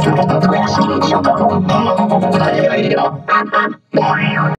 ちょっと。